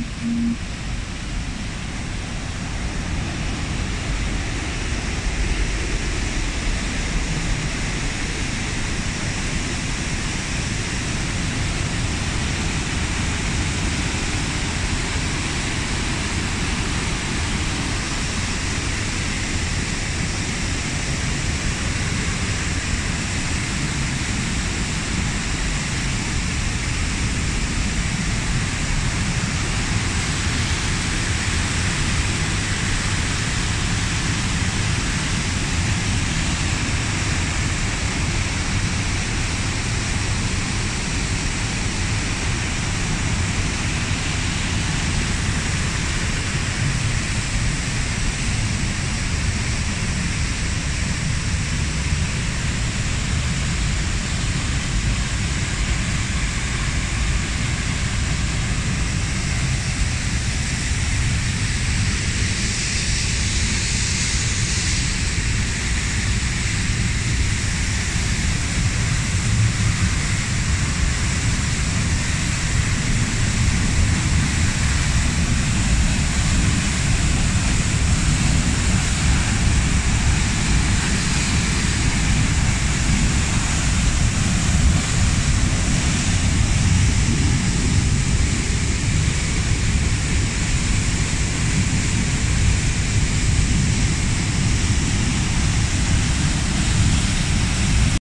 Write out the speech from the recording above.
Mm-hmm.